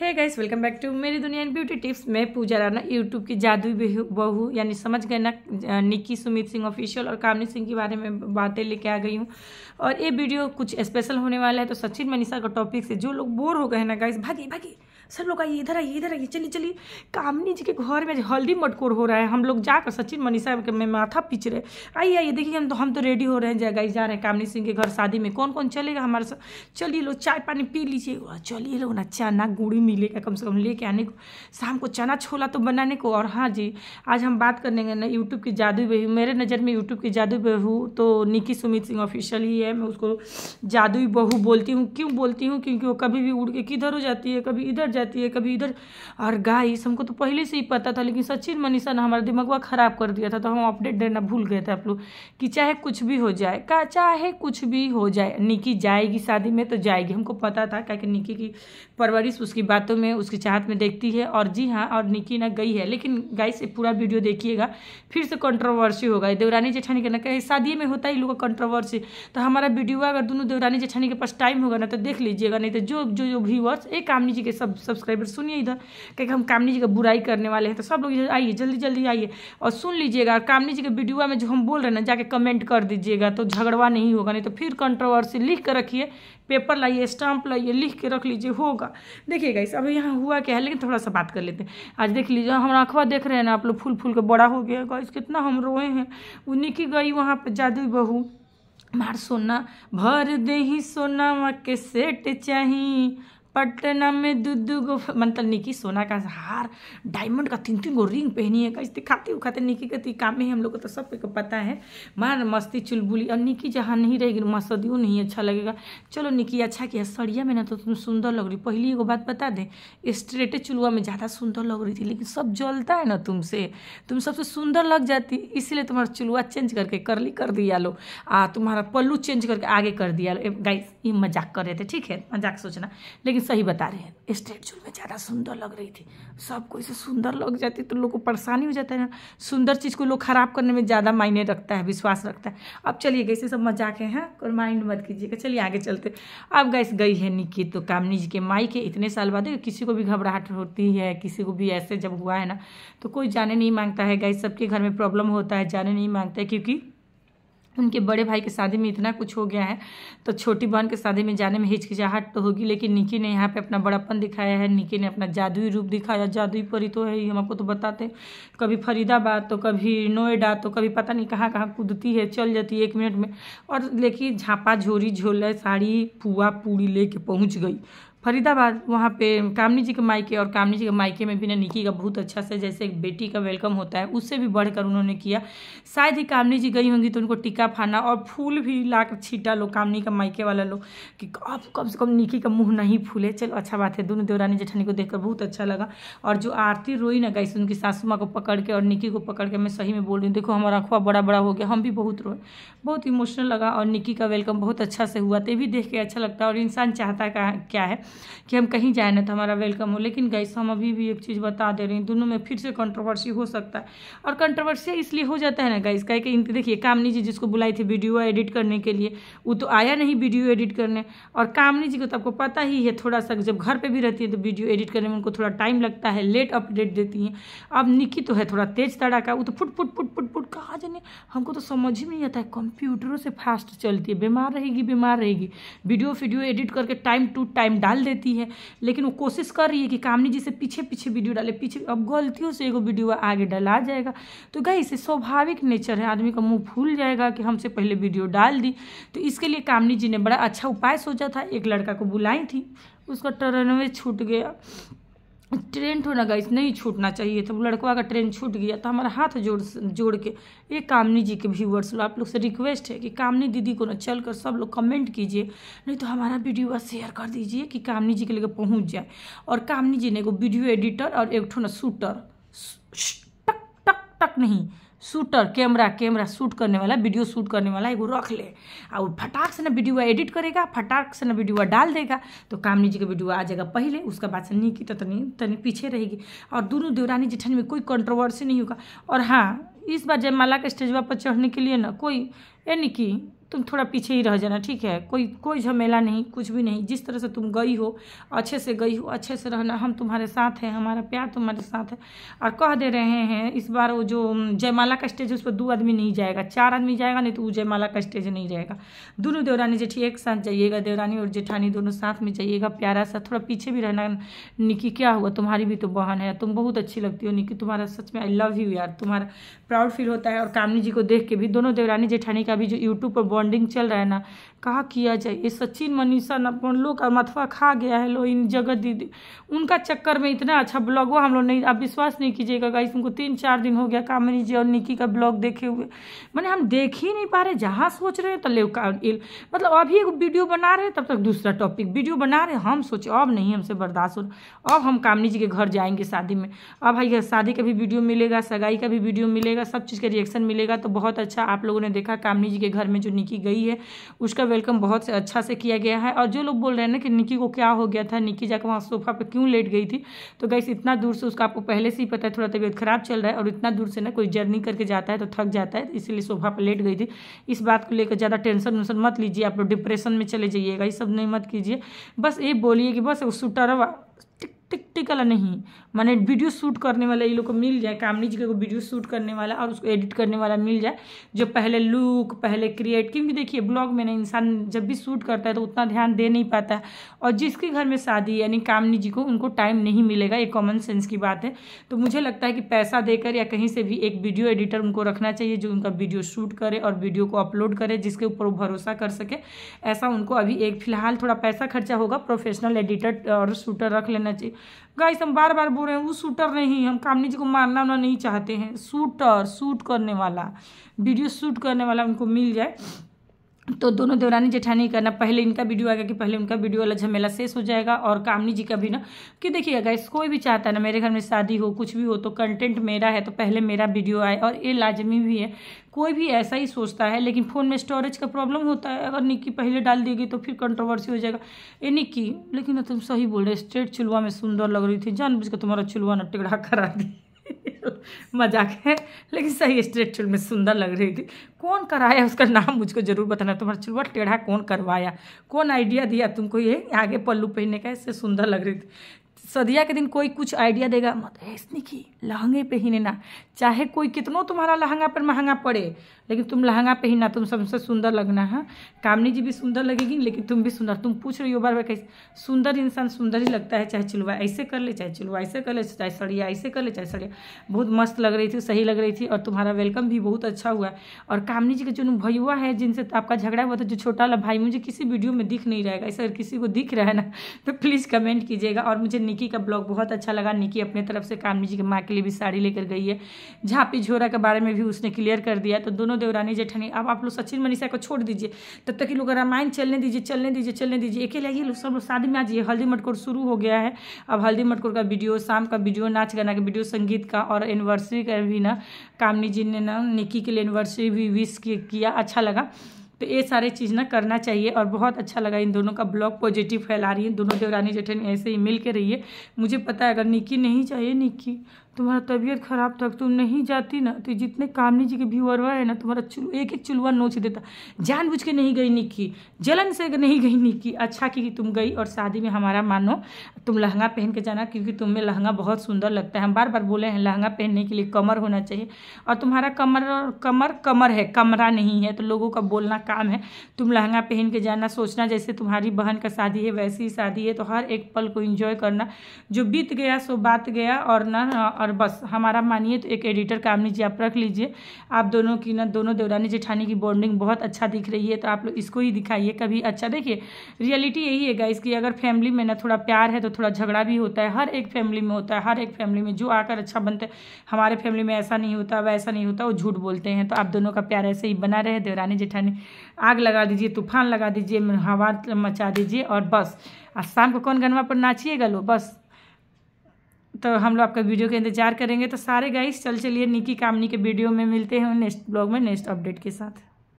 Hey guys welcome back to मेरी दुनिया and beauty tips मैं पूजा राना यूट्यूब की जादुई बेहू- यानी समझ गए ना निक्की सुमित सिंह ऑफिशियल और कामनी सिंह के बारे में बातें लेके आ गई हूँ। और ये वीडियो कुछ स्पेशल होने वाला है तो सचिन मनीषा का टॉपिक से जो लोग बोर हो गए ना गाइस भागी भागी। सब लोग आइए, इधर आइए इधर आइए, चलिए चलिए। कामनी जी के घर में हल्दी मटकोर हो रहा है। हम लोग जाकर सचिन मनीषा के में माथा पीछ रहे आइए आइए, देखिए, हम तो हम तो रेडी हो रहे हैं गाइस जा रहे हैं कामनी सिंह के घर, शादी में। कौन कौन चलेगा हमारे साथ? चलिए लोग चाय पानी पी लीजिए। चलिए लोग ना चना गुड़ी मिलेगा कम से कम लेके आने को। शाम को चना छोला तो बनाने को, और हाँ जी, आज हम बात करेंगे ना यूट्यूब की जादू बहू मेरे नज़र में यूट्यूब की जादू बहू तो निकी सुमित सिंह ऑफिशियल ही है। मैं उसको जादुई बहू बोलती हूँ। क्यों बोलती हूँ? क्योंकि वो कभी भी उड़ के किधर हो जाती है, कभी इधर जाती है कभी इधर। और गाइस हमको तो पहले से ही पता था, लेकिन सचिन मनीषा ने हमारा दिमागवा खराब कर दिया था तो हम अपडेट देना भूल गए थे आप लोग कि चाहे कुछ भी हो जाए, का चाहे कुछ भी हो जाए, निकी जाएगी शादी में तो जाएगी। हमको पता था क्या कि निकी की परवरिश, उसकी बातों में, उसकी चाहत में देखती है, और जी हाँ और निकी ना गई है। लेकिन गाइस ये पूरा वीडियो देखिएगा, फिर से कंट्रोवर्सी होगा। देवरानी जेठानी का ना, कहे शादी में होता ही लोग कंट्रोवर्सी तो हमारा वीडियो अगर दोनों देवरानी जेठानी के पास टाइम होगा ना तो देख लीजिएगा, नहीं तो जो जो जो व्यूअर्स एक कामनी जी के सब सब्सक्राइबर सुनिए इधर क्योंकि हम कामनी जी का बुराई करने वाले हैं। तो सब लोग इधर, आइए, जल्दी जल्दी आइए और सुन लीजिएगा। और कामनी जी के वीडियो में जो हम बोल रहे हैं ना, जाके कमेंट कर दीजिएगा। तो झगड़वा नहीं होगा, नहीं तो फिर कंट्रोवर्सी लिख कर रखिए पेपर लाइए स्टाम्प लाइए, लिख के रख लीजिए, होगा। देखिएगा इस अभी यहाँ हुआ क्या है, लेकिन थोड़ा सा बात कर लेते हैं। आज देख लीजिए हमारा अखबार देख रहे हैं ना, आप लोग फूल फूल के बड़ा हो गया गाइस कितना हम रोए हैं। उन्हीं की गई वहाँ पर जादू बहू। मार सोना, भर दे ही सोना के सेट चाही पटना में दू दू गो मतलब निकी सोना का हार, डायमंड का तीन तीन गो रिंग पहनी है कैसे दिखाते उखाते निकी का काम में हम लोग को तो सबको पता है। मार मस्ती चुलबुली और निकी जहाँ नहीं रहेगी मसदियों नहीं अच्छा लगेगा। चलो निकी अच्छा किया, सड़िया में ना तो तुम सुंदर लग रही पहली एगो बात बता दें, स्ट्रेटे चुलवा में ज़्यादा सुंदर लग रही थी, लेकिन सब जलता है ना तुमसे। तुम सबसे सुंदर लग जाती, इसीलिए तुम्हारा चुलवा चेंज करके करली कर दिया लो। आ, तुम्हारा पल्लू चेंज करके आगे कर दिया लो। गाइस, ये मज़ाक कर रहे थे, ठीक है? मज़ाक सोचना। लेकिन सही बता रहे हैं। स्ट्रेट चूल में ज़्यादा सुंदर लग रही थी। सब कोई से सुंदर लग जाती तो लोग को परेशानी हो जाता है ना। सुंदर चीज़ को लोग खराब करने में ज़्यादा मायने रखता है, विश्वास रखता है। अब चलिए कैसे सब मज़ाक है हाँ? और माइंड मत कीजिएगा। चलिए आगे चलते। अब गैस गई है निकी तो कामनी जी के माई के इतने साल बाद। किसी को भी घबराहट होती है, किसी को भी ऐसे जब हुआ है ना तो कोई जाने नहीं माँगता है। गैस सबके घर में प्रॉब्लम होता है, जाने नहीं माँगता है, क्योंकि उनके बड़े भाई की शादी में इतना कुछ हो गया है तो छोटी बहन के शादी में जाने में हिचकिचाहट तो होगी, लेकिन निकी ने यहाँ पे अपना बड़ापन दिखाया है, निकी ने अपना जादुई रूप दिखाया, जादुई परी तो है ही, हम आपको तो बताते कभी फरीदाबाद तो कभी नोएडा तो कभी पता नहीं कहाँ कहाँ कूदती है, चल जाती है एक मिनट में। और देखिए झापा झोरी झोले, साड़ी, पुआ, पूड़ी लेके पहुँच गई। फरीदाबाद, वहाँ पे कामनी जी के मायके और कामनी जी के मायके में भी ना निकी का बहुत अच्छा से जैसे एक बेटी का वेलकम होता है, उससे भी बढ़कर उन्होंने किया। शायद ही कामनी जी गई होंगी तो उनको टीका फाना और फूल भी ला कर छीटा लो, कामनी का मायके वाला लोग कि अब कम से कम निकी का मुँह नहीं फूले। चलो अच्छा बात है, दोनों देवरानी जेठानी को देखकर बहुत अच्छा लगा। और जो आरती रोई ना गई उनकी सासू माँ को पकड़ के और निकी को पकड़ के मैं सही में बोल रही हूँ, देखो हमारा अखवा बड़ा बड़ा हो गया, हम भी बहुत रोए। बहुत इमोशनल लगा और निकी का वेलकम बहुत अच्छा से हुआ तो भी देख के अच्छा लगता है। और इंसान चाहता क्या है? कि हम कहीं जाए ना तो हमारा वेलकम हो। लेकिन गैस हम अभी भी एक चीज़ बता दे रहे हैं, दोनों में फिर से कंट्रोवर्सी हो सकता है। और कंट्रोवर्सी इसलिए हो जाता है ना गैस कह के देखिए, कामनी जी जिसको बुलाई थी वीडियो एडिट करने के लिए, वो तो आया नहीं वीडियो एडिट करने। और कामनी जी को तो आपको पता ही है थोड़ा सा जब घर पर भी रहती है तो वीडियो एडिट करने में उनको थोड़ा टाइम लगता है लेट अपडेट देती हैं। अब निकी तो है थोड़ा तेज तड़ाका, वो तो फुट फुट फुट फुट फुट, कहा जाने? हमको तो समझ ही नहीं आता है कंप्यूटरों से फास्ट चलती है, बीमार रहेगी बीमार रहेगी। वीडियो वीडियो एडिट करके टाइम टू टाइम डाल देती है। लेकिन वो कोशिश कर रही है कि कामनी जी से पीछे पीछे वीडियो डाले, पीछे अब गलतियों से एगो वीडियो आगे डला जाएगा। तो गई इसे स्वाभाविक नेचर है। आदमी का मुँह फूल जाएगा कि हमसे पहले वीडियो डाल दी। तो इसके लिए कामनी जी ने बड़ा अच्छा उपाय सोचा था। एक लड़का को बुलाई थी, उसका टर्नवे छूट गया। ट्रेन तो ना गाइस, नहीं छूटना चाहिए तो लड़कवा का ट्रेन छूट गया तो हमारा हाथ जोड़ जोड़ के। ये कामनी जी के व्यूवर्स आप लोग से रिक्वेस्ट है कि कामनी दीदी को ना चल कर सब लोग कमेंट कीजिए, नहीं तो हमारा वीडियो शेयर कर दीजिए कि कामनी जी के लिए पहुँच जाए। और कामनी जी ने एगो वीडियो एडिटर और एक ठो ना शूटर टक टक टक नहीं। शूटर कैमरा कैमरा शूट करने वाला वीडियो शूट करने वाला एगो रख ले। और फटाक से ना वीडियो एडिट करेगा, फटाक से ना वीडियो डाल देगा तो कामनी जी का वीडियो आ जाएगा पहले, उसका बाद से निकी तो तनी तनी पीछे रहेगी। और दोनों देवरानी जेठानी में कोई कंट्रोवर्सी नहीं होगा। और हाँ इस बार जयमाला के स्टेज पर चढ़ने के लिए ना कोई, यानी निकी तुम थोड़ा पीछे ही रह जाना, ठीक है? कोई कोई झमेला नहीं, कुछ भी नहीं। जिस तरह से तुम गई हो, अच्छे से गई हो, अच्छे से रहना, हम तुम्हारे साथ हैं, हमारा प्यार तुम्हारे साथ है। और कह दे रहे हैं, इस बार वो जो जयमाला का स्टेज उस पर दो आदमी नहीं जाएगा। चार आदमी जाएगा, नहीं तो वो जयमाला का स्टेज नहीं रहेगा दोनों देवरानी जेठी एक साथ जाइएगा, देवरानी और जेठानी दोनों साथ में जाइएगा, प्यारा सा, थोड़ा पीछे भी रहना। निकी, क्या हुआ? तुम्हारी भी तो बहन है, तुम बहुत अच्छी लगती हो, निकी। तुम्हारा सच में आई लव यू यार। तुम्हारा प्राउड फील होता है और कामनी जी को देख के भी, दोनों देवरानी जेठानी का भी जो यूट्यूब पर बॉन्डिंग चल रहा है ना कहा किया जाए? ये सचिन, मनीषा न लोग का मथवा खा गया है लो इन जगत दीदी। उनका चक्कर में इतना अच्छा ब्लॉग हुआ, हम लोग नहीं, आप विश्वास नहीं कीजिएगा गाइस उनको तीन चार दिन हो गया कामनी जी और निकी का ब्लॉग देखे हुए। मैंने, हम देख ही नहीं पा रहे, जहाँ सोच रहे तो ले मतलब अभी एक वीडियो बना रहे, तब तक दूसरा टॉपिक वीडियो बना रहे, हम सोचे, अब नहीं, हमसे बर्दाश्त हो अब हम कामनी जी के घर जाएँगे शादी में। अब भाई, शादी का भी वीडियो मिलेगा, सगाई का भी वीडियो मिलेगा, सब चीज़ का रिएक्शन मिलेगा तो बहुत अच्छा आप लोगों ने देखा कामनी जी के घर में जो निकी गई है, उसका वेलकम बहुत से अच्छा से किया गया है। और जो लोग बोल रहे हैं ना कि निकी को क्या हो गया था, निकी जाकर वहाँ सोफा पर क्यों लेट गई थी? तो गैस इतना दूर से उसका आपको पहले से ही पता है, थोड़ा तबीयत खराब चल रहा है और इतना दूर से ना कोई जर्नी करके जाता है तो थक जाता है, इसीलिए सोफा पर लेट गई थी। इस बात को लेकर ज़्यादा टेंशन वेंशन मत लीजिए, आप लोग डिप्रेशन में चले जाइएगा, ये सब नहीं मत कीजिए। बस ये बोलिए कि बस शूटर टिकटिकल नहीं। माने वीडियो शूट करने वाला ये लोग को मिल जाए, कामनी जी को वीडियो शूट करने वाला और उसको एडिट करने वाला मिल जाए, जो पहले लुक पहले क्रिएट क्योंकि देखिए ब्लॉग में ना इंसान जब भी शूट करता है तो उतना ध्यान दे नहीं पाता है। और जिसके घर में शादी यानी कामनी जी को उनको टाइम नहीं मिलेगा, ये कॉमन सेंस की बात है। तो मुझे लगता है कि पैसा देकर या कहीं से भी एक वीडियो एडिटर उनको रखना चाहिए, जो उनका वीडियो शूट करे और वीडियो को अपलोड करे, जिसके ऊपर वो भरोसा कर सके। ऐसा उनको अभी एक फ़िलहाल थोड़ा पैसा खर्चा होगा प्रोफेशनल एडिटर और शूटर रख लेना चाहिए। गाइस हम बार बार बोल रहे हैं, वो शूटर नहीं हम कामनी जी को मारना उना नहीं चाहते हैं। शूटर शूट करने वाला। वीडियो शूट करने वाला उनको मिल जाए। तो दोनों देवरानी जेठानी करना, पहले इनका वीडियो आएगा कि पहले उनका वीडियो वाला झमेला शेष हो जाएगा, और कामनी जी का भी ना, कि देखिएगा गाइस कोई भी चाहता है ना, मेरे घर में शादी हो, कुछ भी हो तो कंटेंट मेरा है तो पहले मेरा वीडियो आए, और ये लाजमी भी है। कोई भी ऐसा ही सोचता है, लेकिन फ़ोन में स्टोरेज का प्रॉब्लम होता है, अगर निक्की पहले डाल देगी तो फिर कंट्रोवर्सी हो जाएगा। ये निक्की लेकिन तुम सही बोल रहे स्ट्रेट चुलवा में सुंदर लग रही थी जान बुझ तुम्हारा चुलवा ना टिकड़ा करा दी। मज़ाक है, लेकिन सही स्ट्रेट चुल में सुंदर लग रही थी। कौन कराया उसका नाम? मुझको ज़रूर बताना। तुम्हारा चुलवा टेढ़ा कौन करवाया? कौन आइडिया दिया तुमको ये? आगे पल्लू पहनने का इससे सुंदर लग रही थी। सदिया के दिन कोई कुछ आइडिया देगा? मत ऐसनी की। लहंगे पे ही ना। चाहे कोई कितनों तुम्हारा लहंगा पर महँगा पड़े, लेकिन तुम लहंगा पे ही ना तुम सबसे सुंदर लगना, है? कामनी जी भी सुंदर लगेगी, लेकिन तुम भी सुंदर। तुम पूछ रही हो बार बार कैसे? सुंदर इंसान सुंदर ही लगता है, चाहे चिलवा ऐसे कर ले, चाहे चिलवा ऐसे कर ले, चाहे सड़िया ऐसे कर ले, चाहे सड़िया। बहुत मस्त लग रही थी, सही लग रही थी, और तुम्हारा वेलकम भी बहुत अच्छा हुआ। और कामनी जी का जो भैया है, जिनसे आपका झगड़ा हुआ था, जो छोटा वाला भाई मुझे किसी वीडियो में दिख नहीं रहेगा। ऐसा किसी को दिख रहा है ना तो प्लीज़ कमेंट कीजिएगा। और मुझे निकी का ब्लॉग बहुत अच्छा लगा। निकी अपने तरफ़ से कामनी जी के माँ लिए भी साड़ी लेकर गई है। झापी झोरा के बारे में भी उसने क्लियर कर दिया। तो दोनों देवरानी जेठानी, अब आप लोग सचिन मनीषा को छोड़ दीजिए। तब तक लोग रामायण चलने दीजिए चलने दीजिए चलने दीजिए। आइए लोग सब लोग शादी में आ जाइए हल्दी मटकोर शुरू हो गया है। अब हल्दी मटकोर का वीडियो, शाम का वीडियो, नाच गाना का वीडियो, संगीत का और एनिवर्सरी का भी ना, कामनी जी ने ना निकी के लिए एनिवर्सरी भी विश किया अच्छा लगा। तो ये सारे चीज़ ना करना चाहिए और बहुत अच्छा लगा इन दोनों का ब्लॉग पॉजिटिव फैला रही है। दोनों देवरानी जेठनी ऐसे ही मिल के रहिए मुझे पता है, अगर निक्की नहीं चाहिए, निक्की तुम्हारा तबीयत खराब था तुम नहीं जाती ना तो जितने कामनी जी के व्यूअर है ना, तुम्हारा चुल, एक एक चुलवा नोच देता। जानबूझ के नहीं गई निक्की, जलन से नहीं गई निक्की अच्छा की तुम गई और शादी में हमारा मानो, तुम लहंगा पहन के जाना, क्योंकि तुम्हें लहंगा बहुत सुंदर लगता है। हम बार बार बोले हैं, लहंगा पहनने के लिए कमर होना चाहिए, और तुम्हारा कमर कमर कमर है, कमरा नहीं है तो लोगों का बोलना काम है। तुम लहंगा पहन के जाना, सोचना, जैसे तुम्हारी बहन का शादी है, वैसी ही शादी है तो हर एक पल को इंजॉय करना। जो बीत गया, सो बात गया, और ना और बस, हमारा मानिए तो एक एडिटर कामनी जी आप रख लीजिए। आप दोनों की ना, दोनों देवरानी जेठानी की बॉन्डिंग बहुत अच्छा दिख रही है तो आप लोग इसको ही दिखाइए, कभी अच्छा देखिए। रियलिटी यही है गाइस कि अगर फैमिली में ना थोड़ा प्यार है तो थोड़ा झगड़ा भी होता है, हर एक फैमिली में होता है, हर एक फैमिली में जो आकर अच्छा बनते हमारे फैमिली में ऐसा नहीं होता, वैसा नहीं होता, वो झूठ बोलते हैं तो आप दोनों का प्यार ऐसे ही बना रहे, देवरानी जेठानी। आग लगा दीजिए, तूफ़ान लगा दीजिए हवा मचा दीजिए, और बस। आज शाम को कौन गनवा पर नाचिएगा लो, बस। तो हम लोग आपका वीडियो का इंतज़ार करेंगे। तो सारे गाइस चल चलिए निकी कामनी के वीडियो में मिलते हैं नेक्स्ट ब्लॉग में नेक्स्ट अपडेट के साथ।